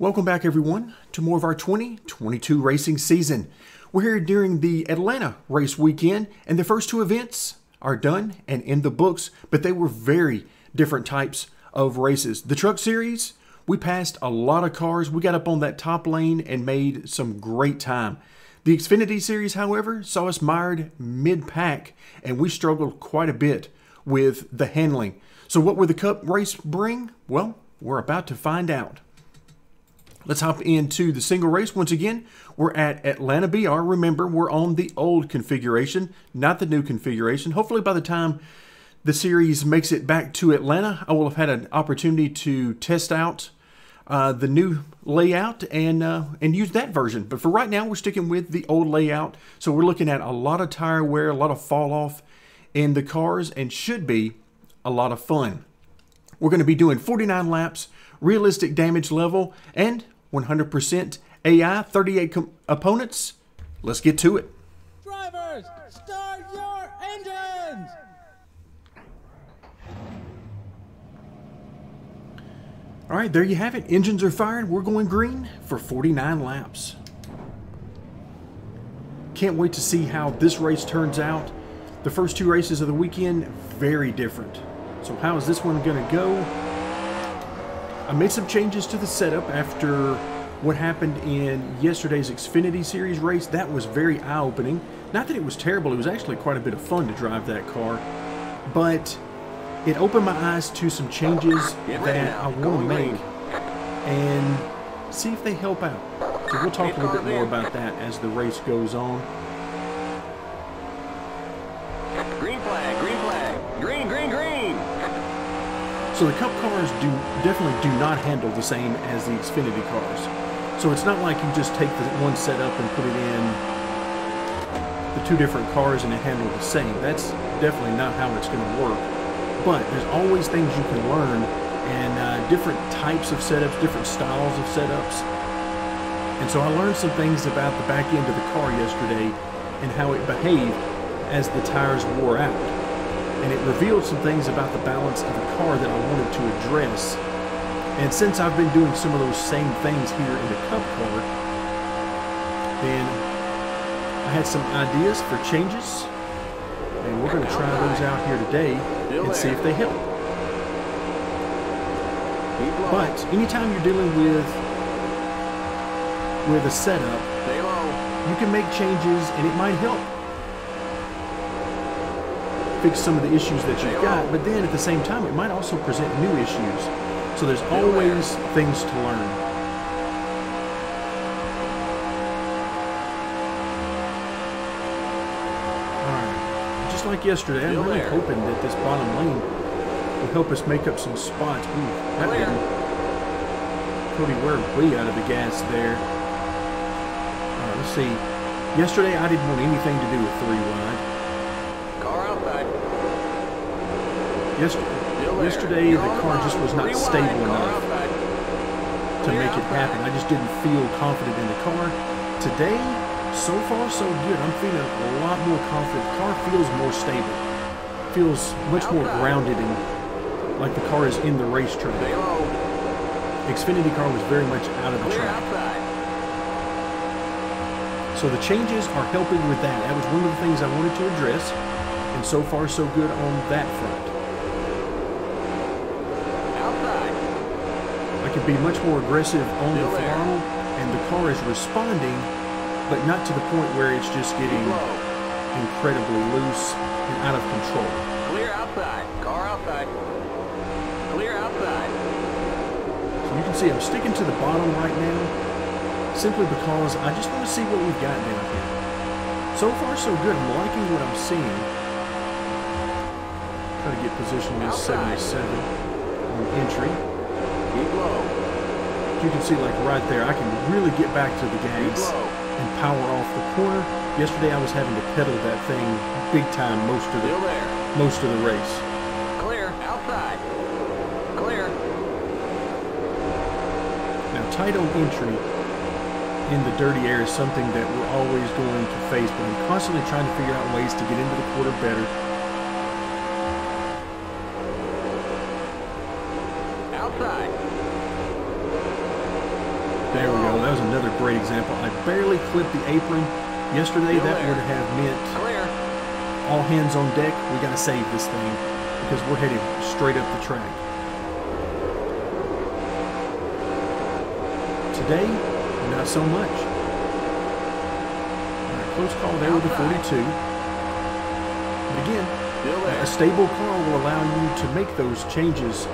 Welcome back, everyone, to more of our 2022 racing season. We're here during the Atlanta race weekend, and the first two events are done and in the books, but they were very different types of races. The truck series, we passed a lot of cars. We got up on that top lane and made some great time. The Xfinity series, however, saw us mired mid pack, and we struggled quite a bit with the handling. So, what will the Cup race bring? Well, we're about to find out. Let's hop into the single race. Once again, we're at Atlanta BR. Remember, we're on the old configuration, not the new configuration. Hopefully, by the time the series makes it back to Atlanta, I will have had an opportunity to test out uh, the new layout and uh, and use that version. But for right now, we're sticking with the old layout. So we're looking at a lot of tire wear, a lot of fall off in the cars, and should be a lot of fun. We're going to be doing 49 laps, realistic damage level, and 100% AI, 38 opponents. Let's get to it. Drivers, start your engines! All right, there you have it. Engines are fired. We're going green for 49 laps. Can't wait to see how this race turns out. The first two races of the weekend, very different. So how is this one going to go? I made some changes to the setup after what happened in yesterday's Xfinity Series race. That was very eye-opening. Not that it was terrible, it was actually quite a bit of fun to drive that car. But it opened my eyes to some changes that I want to make and see if they help out. So we'll talk a little bit more about that as the race goes on. So the Cup cars do definitely do not handle the same as the Xfinity cars. So it's not like you just take the one setup and put it in the two different cars and it handles the same. That's definitely not how it's going to work. But there's always things you can learn and uh, different types of setups, different styles of setups. And so I learned some things about the back end of the car yesterday and how it behaved as the tires wore out and it revealed some things about the balance of the car that I wanted to address. And since I've been doing some of those same things here in the Cup car, then I had some ideas for changes, and we're going to try those out here today and see if they help. But anytime you're dealing with with a setup, you can make changes and it might help fix some of the issues that you've got, but then at the same time, it might also present new issues. So there's always things to learn. Like yesterday, I'm really hoping that this bottom lane will help us make up some spots. Ooh, that didn't. Cody, we're way out of the gas there. Alright, let's see. Yesterday, I didn't want anything to do with three wide. Yesterday, yesterday the car just was not stable enough to make it happen. I just didn't feel confident in the car. Today, so far so good. I'm feeling a lot more confident. The car feels more stable. Feels much more grounded and like the car is in the racetrack. Xfinity car was very much out of the track. So the changes are helping with that. That was one of the things I wanted to address. And so far so good on that front. can be much more aggressive on the throttle, and the car is responding, but not to the point where it's just getting incredibly loose and out of control. Clear outside. Car outside. Clear outside. So you can see I'm sticking to the bottom right now, simply because I just want to see what we've got down here. So far, so good. I'm liking what I'm seeing. Try to get position in 77 on entry. You can see like right there, I can really get back to the gas and power off the corner. Yesterday I was having to pedal that thing big time most of the most of the race. Clear, outside. Clear. Now tight on entry in the dirty air is something that we're always going to face, but I'm constantly trying to figure out ways to get into the quarter better that was another great example. I barely clipped the apron. Yesterday, Still that would have meant Clear. all hands on deck. We got to save this thing because we're headed straight up the track. Today, not so much. Right, close call there with the 42. But again, a stable car will allow you to make those changes.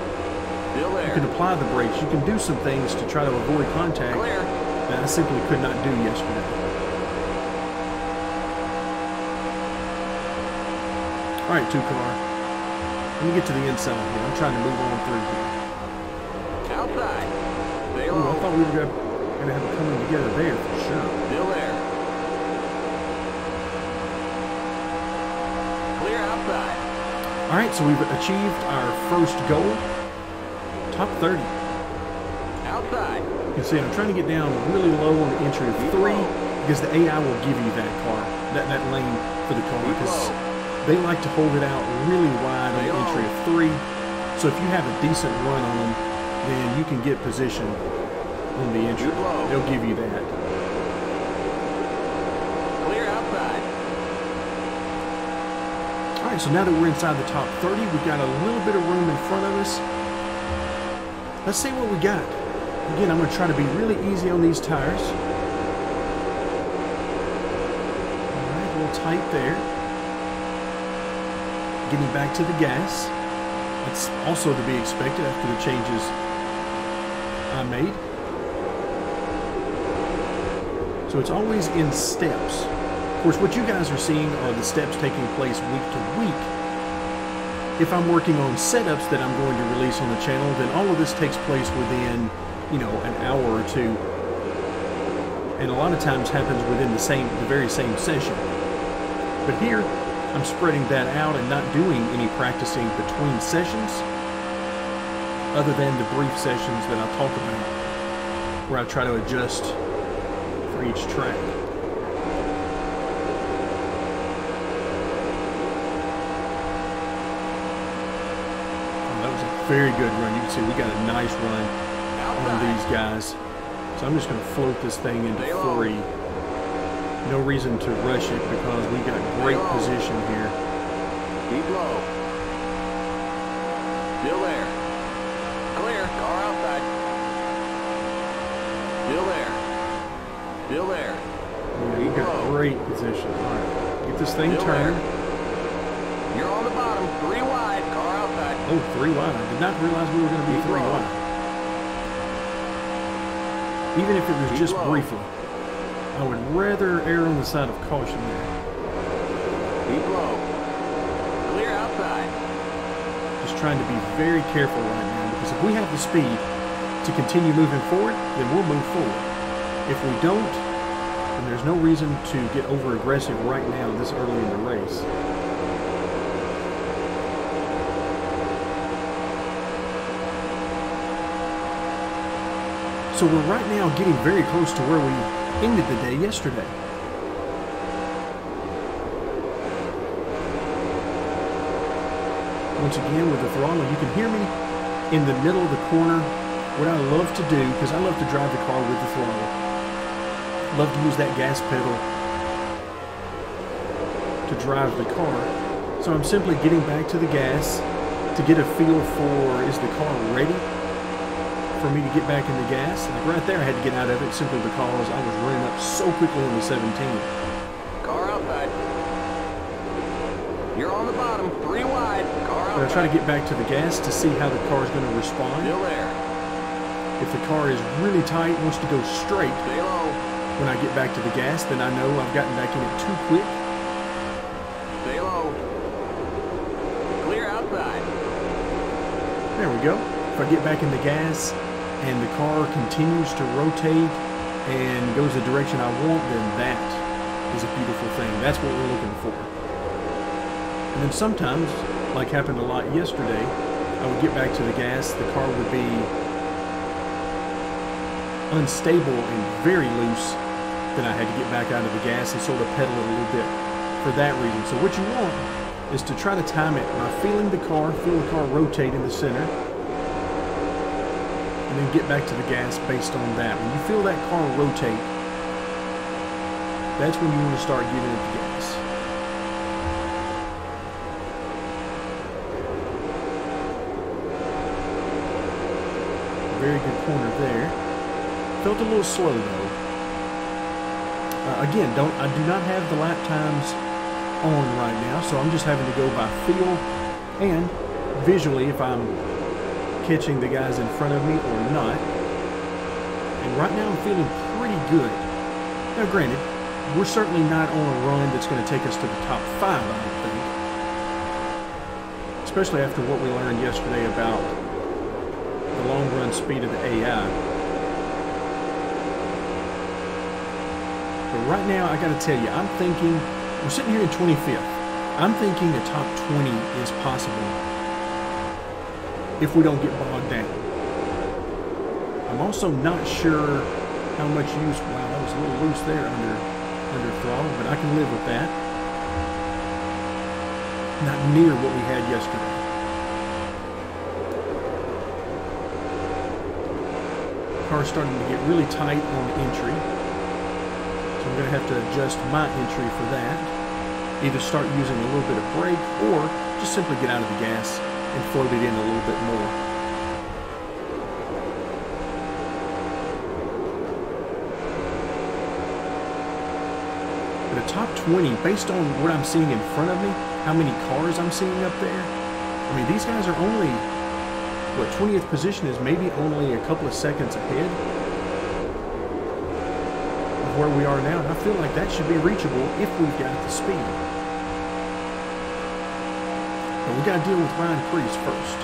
You can apply the brakes. You can do some things to try to avoid contact Clear. That I simply could not do yesterday. All right, two car. Let me get to the inside here. I'm trying to move on through here. Outside. Stay Ooh, I thought we were going to have it coming together there for sure. Still there. Clear outside. All right, so we've achieved our first goal. Top 30. Outside. You can see I'm trying to get down really low on the entry of three because the AI will give you that car, that, that lane for the car because they like to hold it out really wide on the entry of three. So if you have a decent run on them, then you can get position on the entry. They'll give you that. Clear outside. All right, so now that we're inside the top 30, we've got a little bit of room in front of us. Let's see what we got. Again, I'm going to try to be really easy on these tires. All right, a little tight there. Getting back to the gas. That's also to be expected after the changes I made. So it's always in steps. Of course, what you guys are seeing are the steps taking place week to week. If I'm working on setups that I'm going to release on the channel, then all of this takes place within, you know, an hour or two. And a lot of times happens within the same, the very same session. But here, I'm spreading that out and not doing any practicing between sessions, other than the brief sessions that I talk about, where I try to adjust for each track. Oh, that was a very good run. You can see we got a nice run on these guys. So I'm just going to float this thing into three. No reason to rush it because we got a great position here. Keep low. Still there. Clear. Car outside. Still there. Still there. Yeah, we got great position. All right, get this thing Still turned. You're on the bottom. Three wide. Car outside. Oh, three wide. I did not realize we were going to be three low. wide. Even if it was Keep just low. briefly. I would rather err on the side of caution there. Keep low. Clear outside. Just trying to be very careful right now because if we have the speed to continue moving forward, then we'll move forward. If we don't, then there's no reason to get over aggressive right now this early in the race. So we're right now getting very close to where we ended the day yesterday. Once again with the throttle, you can hear me in the middle of the corner. What I love to do, because I love to drive the car with the throttle, love to use that gas pedal to drive the car. So I'm simply getting back to the gas to get a feel for is the car ready for me to get back in the gas. Like right there, I had to get out of it simply because I was running up so quickly on the 17. Car out, outside. You're on the bottom. Three wide. Car But I try to get back to the gas to see how the car is going to respond. Still there. If the car is really tight, wants to go straight, Stay low. when I get back to the gas, then I know I've gotten back in it too quick. Stay low. Clear outside. There we go. If I get back in the gas and the car continues to rotate and goes the direction I want, then that is a beautiful thing. That's what we're looking for. And then sometimes, like happened a lot yesterday, I would get back to the gas, the car would be unstable and very loose, then I had to get back out of the gas and sort of pedal it a little bit for that reason. So what you want is to try to time it by feeling the car, feel the car rotate in the center, and then get back to the gas based on that. When you feel that car rotate, that's when you want to start giving it the gas. Very good corner there. Felt a little slow though. Uh, again, don't I do not have the lap times on right now, so I'm just having to go by feel and visually if I'm catching the guys in front of me or not. And right now I'm feeling pretty good. Now granted, we're certainly not on a run that's going to take us to the top five, I don't think. Especially after what we learned yesterday about the long run speed of the AI. But right now, I got to tell you, I'm thinking, we're sitting here in 25th. I'm thinking a top 20 is possible if we don't get bogged down. I'm also not sure how much use, wow, that was a little loose there under, under throttle, but I can live with that. Not near what we had yesterday. Car's starting to get really tight on entry. So I'm going to have to adjust my entry for that. Either start using a little bit of brake or just simply get out of the gas and float it in a little bit more. A top 20, based on what I'm seeing in front of me, how many cars I'm seeing up there, I mean, these guys are only, what, 20th position is maybe only a couple of seconds ahead of where we are now. And I feel like that should be reachable if we've got the speed. But we got to deal with Ryan Preece first.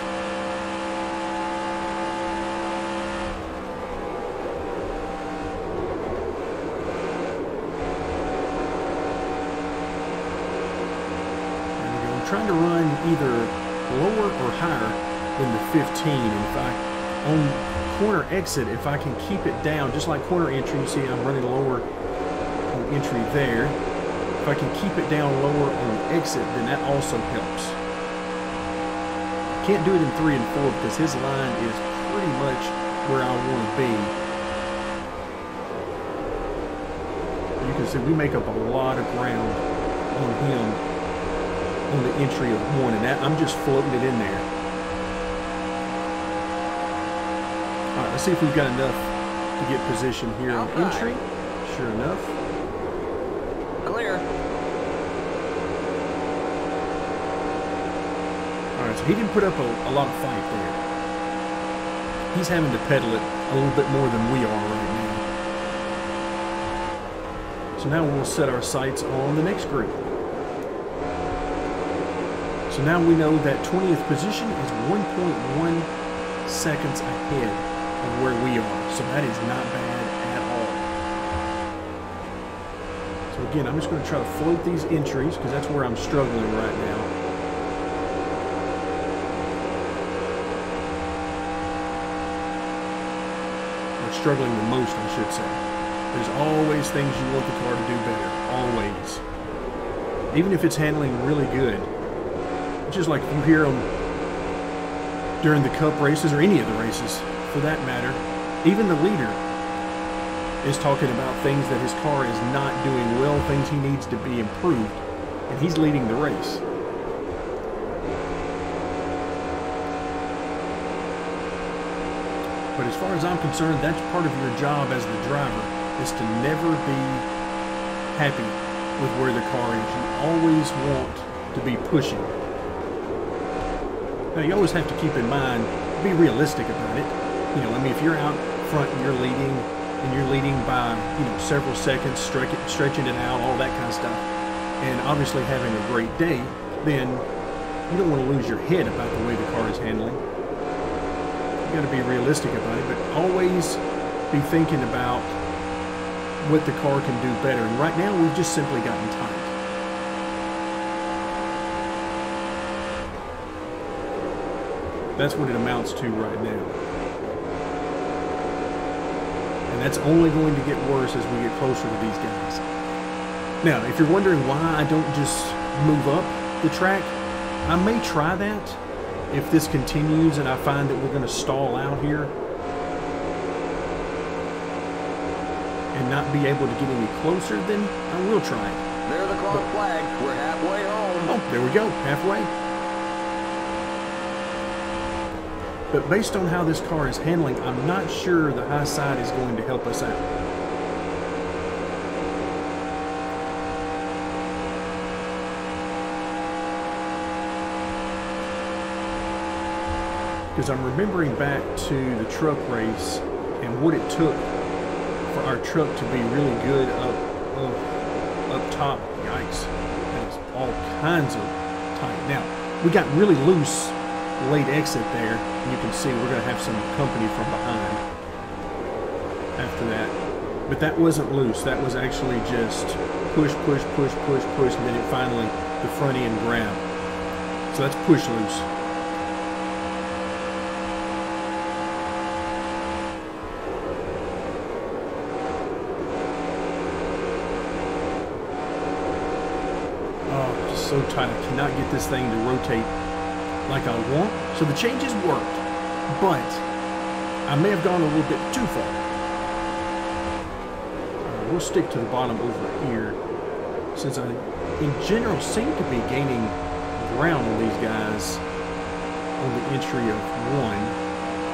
I'm trying to run either lower or higher than the 15. And if I, on corner exit, if I can keep it down, just like corner entry, you see I'm running lower on entry there. If I can keep it down lower on exit, then that also helps. Can't do it in three and four because his line is pretty much where I want to be. You can see we make up a lot of ground on him on the entry of one, and that I'm just floating it in there. All right, let's see if we've got enough to get position here on entry. Sure enough. Clear. All right, so he didn't put up a, a lot of fight there. He's having to pedal it a little bit more than we are right now. So now we'll set our sights on the next group. So now we know that 20th position is 1.1 seconds ahead of where we are. So that is not bad at all. So again, I'm just going to try to float these entries because that's where I'm struggling right now. Struggling the most, I should say. There's always things you want the car to do better. Always. Even if it's handling really good. Just like you hear them during the cup races or any of the races for that matter, even the leader is talking about things that his car is not doing well, things he needs to be improved, and he's leading the race. But as far as I'm concerned, that's part of your job as the driver, is to never be happy with where the car is. You always want to be pushing. Now, you always have to keep in mind, be realistic about it. You know, I mean, if you're out front and you're leading, and you're leading by, you know, several seconds, stretch it, stretching it out, all that kind of stuff, and obviously having a great day, then you don't want to lose your head about the way the car is handling. Got to be realistic about it, but always be thinking about what the car can do better. And right now, we've just simply gotten tight. That's what it amounts to right now. And that's only going to get worse as we get closer to these guys. Now, if you're wondering why I don't just move up the track, I may try that if this continues and I find that we're going to stall out here and not be able to get any closer, then I will try it. There's a cross but, flag. We're halfway home. Oh, there we go. Halfway. But based on how this car is handling, I'm not sure the high side is going to help us out. Because I'm remembering back to the truck race and what it took for our truck to be really good up, up, up top. Yikes. That is all kinds of tight. Now, we got really loose late exit there. You can see we're going to have some company from behind after that. But that wasn't loose. That was actually just push, push, push, push, push, and then it finally, the front end grab. So that's push loose. Oh, just so tight. I cannot this thing to rotate like I want. So the changes worked, but I may have gone a little bit too far. Uh, we'll stick to the bottom over here, since I, in general, seem to be gaining ground on these guys on the entry of one.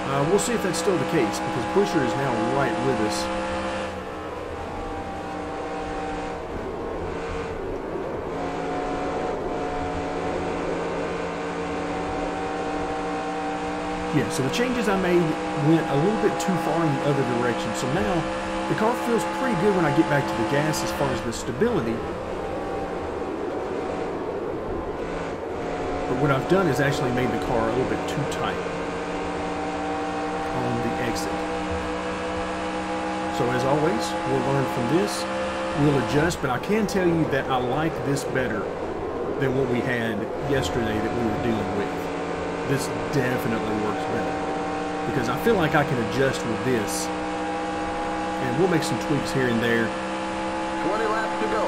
Uh, we'll see if that's still the case, because Buescher is now right with us. Yeah, so the changes I made went a little bit too far in the other direction. So now the car feels pretty good when I get back to the gas as far as the stability. But what I've done is actually made the car a little bit too tight on the exit. So as always, we'll learn from this. We'll adjust, but I can tell you that I like this better than what we had yesterday that we were dealing with this definitely works better. Because I feel like I can adjust with this. And we'll make some tweaks here and there. 20 laps to go.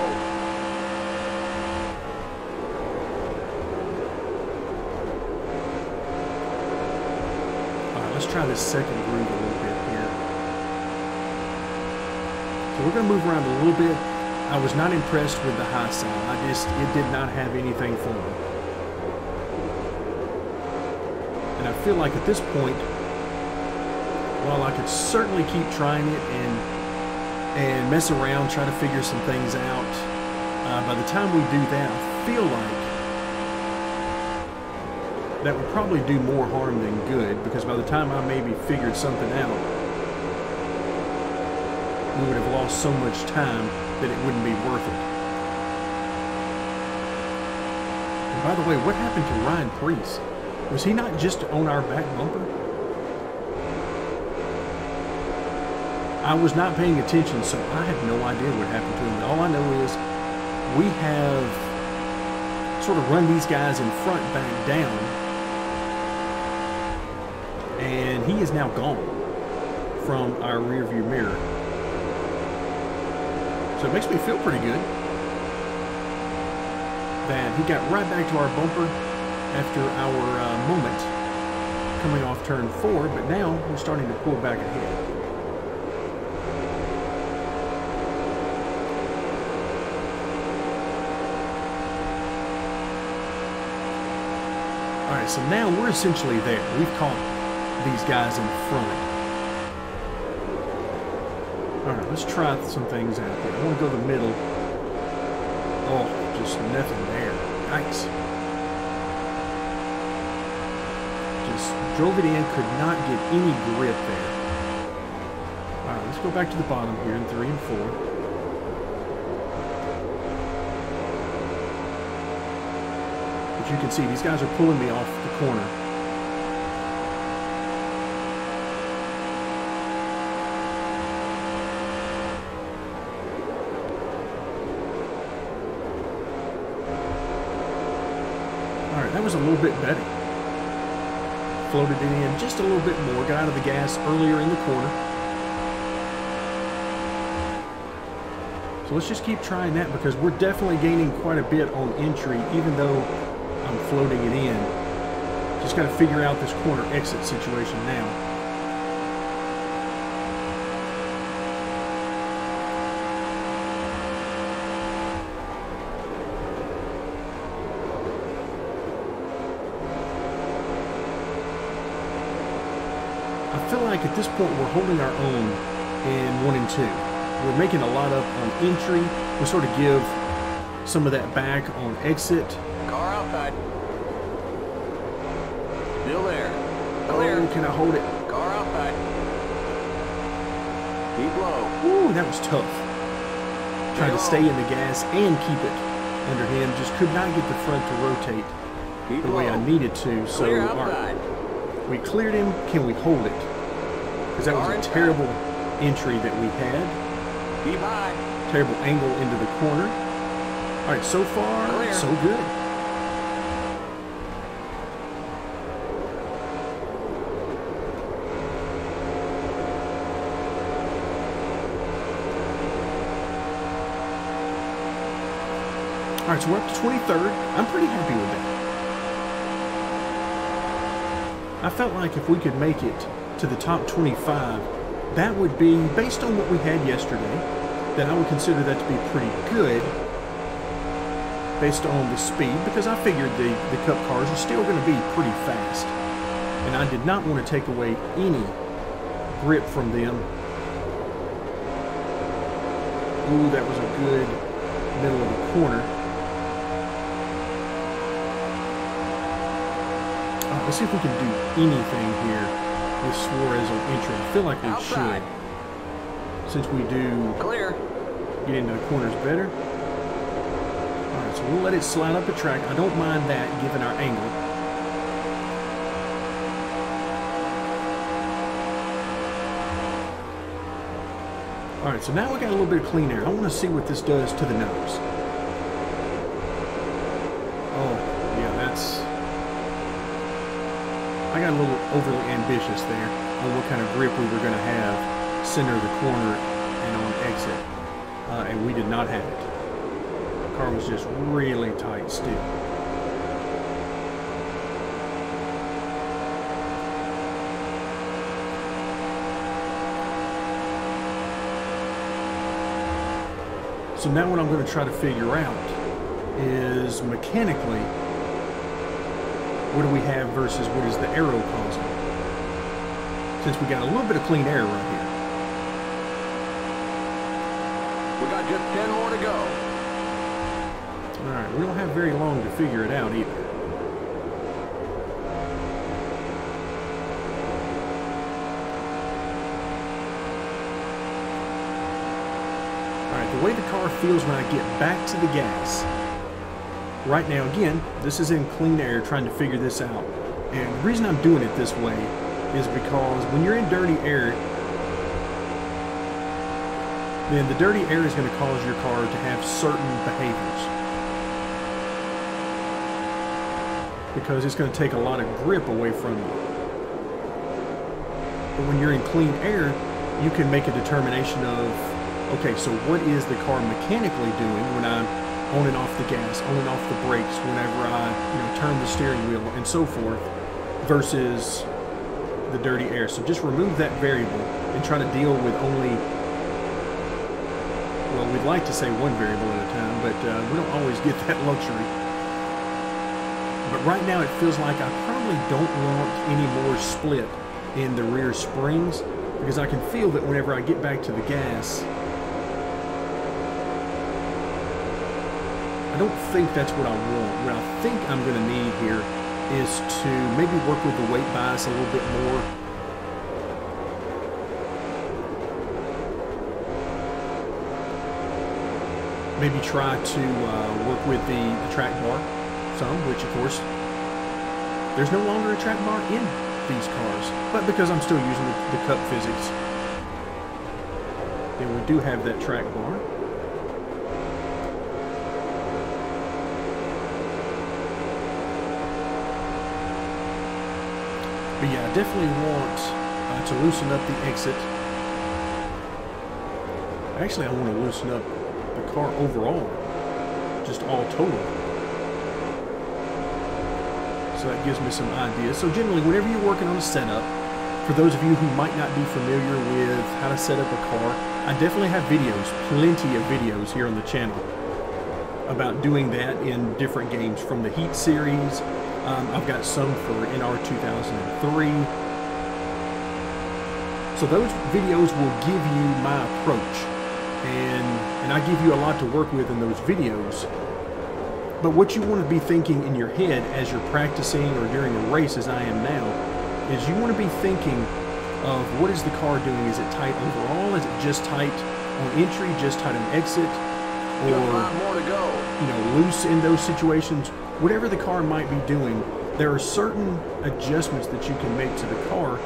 all right let's try this second groove a little bit here. So we're going to move around a little bit. I was not impressed with the high side. I just it did not have anything for me and I feel like at this point while I could certainly keep trying it and and mess around, try to figure some things out. Uh, by the time we do that, I feel like that would probably do more harm than good because by the time I maybe figured something out, we would have lost so much time that it wouldn't be worth it. And by the way, what happened to Ryan Preece? Was he not just on our back bumper? I was not paying attention, so I have no idea what happened to him. All I know is we have sort of run these guys in front back down, and he is now gone from our rear view mirror. So it makes me feel pretty good that he got right back to our bumper after our uh, moment coming off turn four, but now we're starting to pull back ahead. All right, so now we're essentially there. We've caught these guys in front. All right, let's try some things out here. I want to go the middle. Oh, just nothing there. Nice. Just drove it in, could not get any grip there. All right, let's go back to the bottom here in three and four. But you can see these guys are pulling me off the corner. All right, that was a little bit better. Floated it in just a little bit more, got out of the gas earlier in the corner. So let's just keep trying that because we're definitely gaining quite a bit on entry, even though I'm floating it in. Just got to figure out this corner exit situation now. Like at this point we're holding our own in one and two. We're making a lot up um, on entry. We sort of give some of that back on exit. Car outside. Still there. Clear. Oh, can I hold it? Car outside. Keep low. Ooh, that was tough. Trying to stay in the gas and keep it under him. Just could not get the front to rotate Keep the way. I needed to. So Clear all right, outside. we cleared him. Can we hold it? Because that was a terrible entry that we had. Terrible angle into the corner. All right, so far, Clear. so good. All right, so we're up to 23rd. I'm pretty happy with that. I felt like if we could make it to the top 25, that would be, based on what we had yesterday, then I would consider that to be pretty good based on the speed because I figured the, the Cup cars are still going to be pretty fast. And I did not want to take away any grip from them. Ooh, that was a good middle of the corner. Let's see if we can do anything here with Suarez on entry. I feel like we Outside. should. Since we do Clear. get into the corners better. All right, so we'll let it slide up the track. I don't mind that given our angle. All right, so now we got a little bit of clean air. I want to see what this does to the nose. Oh, yeah, that's... I got a little overly ambitious there on what kind of grip we were going to have center of the corner and on exit. Uh, and we did not have it. The car was just really tight still. So now what I'm going to try to figure out is mechanically what do we have versus what is the aero causing? Since we got a little bit of clean air right here. We got just 10 more to go. Alright, we don't have very long to figure it out either. Alright, the way the car feels when I get back to the gas. Right now, again, this is in clean air trying to figure this out. And the reason I'm doing it this way is because when you're in dirty air, then the dirty air is going to cause your car to have certain behaviors. Because it's going to take a lot of grip away from you. But when you're in clean air, you can make a determination of, okay, so what is the car mechanically doing when I'm on and off the gas, on and off the brakes, whenever I you know, turn the steering wheel, and so forth, versus the dirty air. So just remove that variable and try to deal with only well, we'd like to say one variable at a time, but uh, we don't always get that luxury. But right now it feels like I probably don't want any more split in the rear springs because I can feel that whenever I get back to the gas, don't think that's what I want. What I think I'm going to need here is to maybe work with the weight bias a little bit more maybe try to uh, work with the, the track bar some, which of course there's no longer a track bar in these cars, but because I'm still using the, the cup physics, then we do have that track bar. But yeah, I definitely want uh, to loosen up the exit. Actually, I want to loosen up the car overall, just all total. So that gives me some ideas. So generally, whenever you're working on a setup, for those of you who might not be familiar with how to set up a car, I definitely have videos, plenty of videos here on the channel about doing that in different games from the Heat series. Um, I've got some for NR 2003. So those videos will give you my approach. And, and I give you a lot to work with in those videos. But what you want to be thinking in your head as you're practicing or during a race, as I am now, is you want to be thinking of what is the car doing? Is it tight overall? Is it just tight on entry, just tight on exit? Or five more to go. you know, loose in those situations, whatever the car might be doing, there are certain adjustments that you can make to the car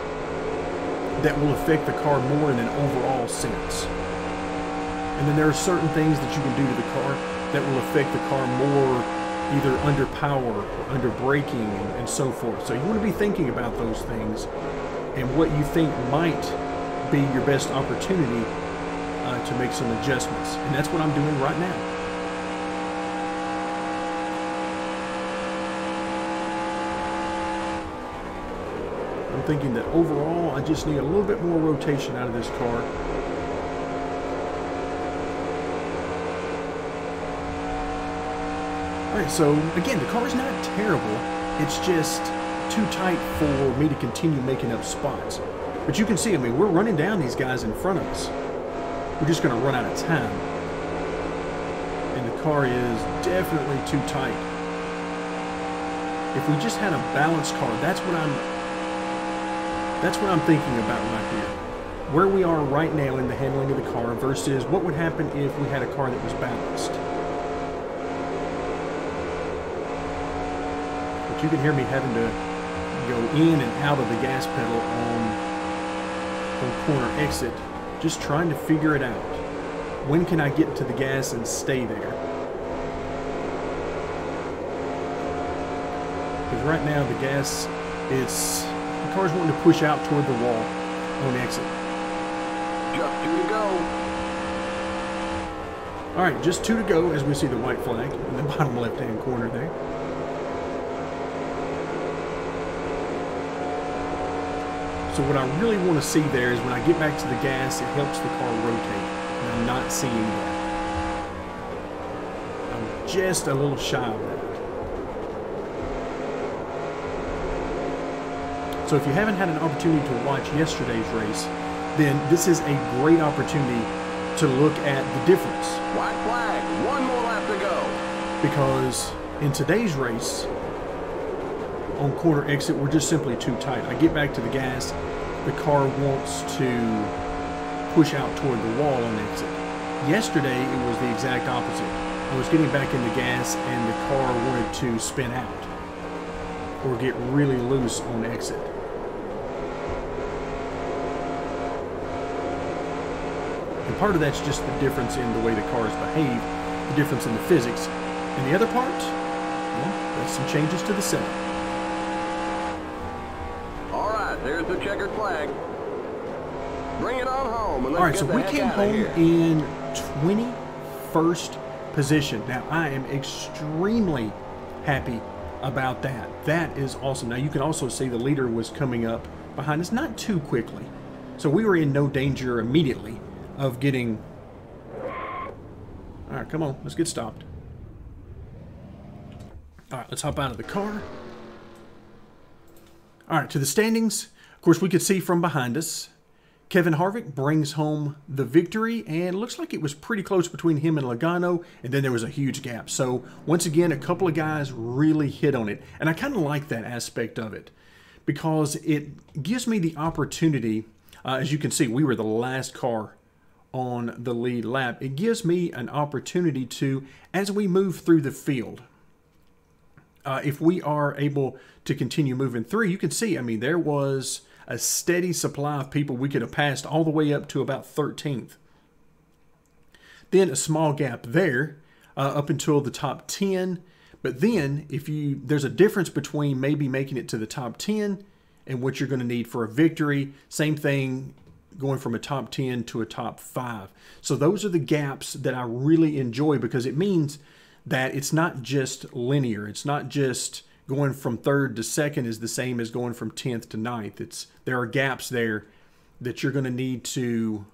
that will affect the car more in an overall sense. And then there are certain things that you can do to the car that will affect the car more either under power or under braking and, and so forth. So you want to be thinking about those things and what you think might be your best opportunity uh, to make some adjustments. And that's what I'm doing right now. I'm thinking that overall, I just need a little bit more rotation out of this car. All right, so again, the car's not terrible. It's just too tight for me to continue making up spots. But you can see, I mean, we're running down these guys in front of us. We're just going to run out of time. And the car is definitely too tight. If we just had a balanced car, that's what I'm that's what I'm thinking about right here. Where we are right now in the handling of the car versus what would happen if we had a car that was balanced. But you can hear me having to go in and out of the gas pedal on, on corner exit, just trying to figure it out. When can I get to the gas and stay there? Because right now the gas is the car's wanting to push out toward the wall on exit. Just two to go. All right, just two to go as we see the white flag in the bottom left-hand corner there. So what I really want to see there is when I get back to the gas, it helps the car rotate. And I'm not seeing that. I'm just a little shy of that. So if you haven't had an opportunity to watch yesterday's race, then this is a great opportunity to look at the difference. White flag. One more lap to go. because in today's race on corner exit we're just simply too tight i get back to the gas the car wants to push out toward the wall on exit yesterday it was the exact opposite i was getting back in the gas and the car wanted to spin out or get really loose on exit and part of that's just the difference in the way the cars behave the difference in the physics. And the other part, well, there's some changes to the setup. All right, there's the checkered flag. Bring it on home All right, so we came home in 21st position. Now, I am extremely happy about that. That is awesome. Now, you can also see the leader was coming up behind us, not too quickly. So we were in no danger immediately of getting. All right, come on, let's get stopped. All right, let's hop out of the car. All right, to the standings. Of course, we could see from behind us. Kevin Harvick brings home the victory, and looks like it was pretty close between him and Logano, and then there was a huge gap. So, once again, a couple of guys really hit on it, and I kind of like that aspect of it because it gives me the opportunity. Uh, as you can see, we were the last car on the lead lap. It gives me an opportunity to, as we move through the field, uh, if we are able to continue moving through, you can see, I mean, there was a steady supply of people we could have passed all the way up to about 13th. Then a small gap there uh, up until the top 10. But then if you there's a difference between maybe making it to the top 10 and what you're going to need for a victory. Same thing going from a top 10 to a top 5. So those are the gaps that I really enjoy because it means that it's not just linear. It's not just going from third to second is the same as going from 10th to 9th. It's there are gaps there that you're going to need to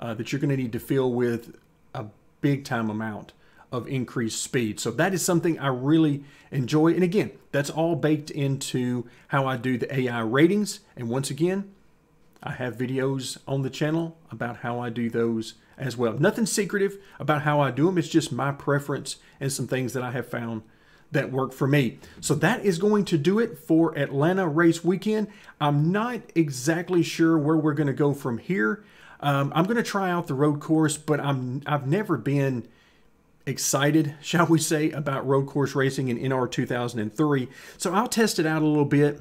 uh, that you're going to need to fill with a big time amount of increased speed. So that is something I really enjoy. And again, that's all baked into how I do the AI ratings. And once again, I have videos on the channel about how I do those as well. Nothing secretive about how I do them. It's just my preference and some things that I have found that work for me. So that is going to do it for Atlanta race weekend. I'm not exactly sure where we're going to go from here. Um, I'm going to try out the road course, but I'm I've never been excited, shall we say, about road course racing in NR 2003. So I'll test it out a little bit.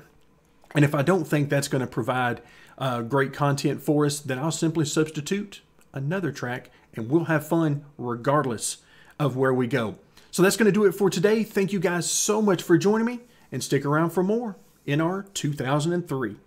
And if I don't think that's going to provide uh, great content for us, then I'll simply substitute another track and we'll have fun regardless of where we go. So that's going to do it for today. Thank you guys so much for joining me and stick around for more NR 2003.